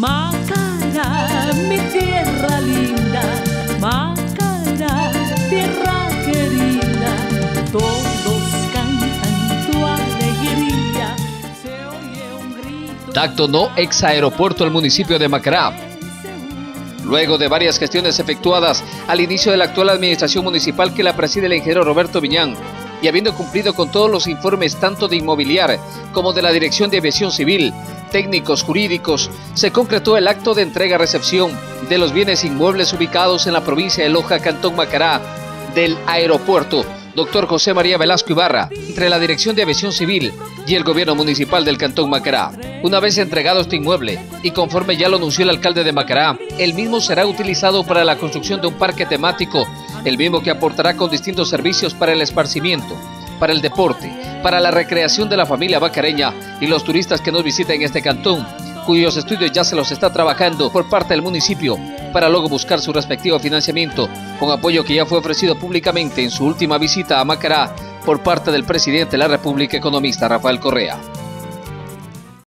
Macará, mi tierra linda, Macará, tierra querida, todos cantan tu alegría, se oye un grito. Tacto no ex aeropuerto al municipio de Macará. Luego de varias gestiones efectuadas al inicio de la actual administración municipal que la preside el ingeniero Roberto Viñán, y habiendo cumplido con todos los informes tanto de inmobiliar como de la Dirección de Aviación Civil, técnicos jurídicos, se concretó el acto de entrega-recepción de los bienes inmuebles ubicados en la provincia de Loja, Cantón Macará, del aeropuerto Dr. José María Velasco Ibarra, entre la Dirección de Aviación Civil y el Gobierno Municipal del Cantón Macará. Una vez entregado este inmueble, y conforme ya lo anunció el alcalde de Macará, el mismo será utilizado para la construcción de un parque temático, el mismo que aportará con distintos servicios para el esparcimiento, para el deporte, para la recreación de la familia bacareña y los turistas que nos visiten este cantón, cuyos estudios ya se los está trabajando por parte del municipio para luego buscar su respectivo financiamiento, con apoyo que ya fue ofrecido públicamente en su última visita a Macará por parte del presidente de la República Economista Rafael Correa.